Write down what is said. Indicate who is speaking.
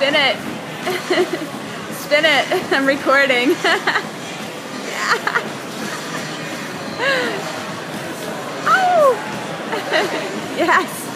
Speaker 1: Spin it. Spin it. I'm recording. yeah. Oh! yes.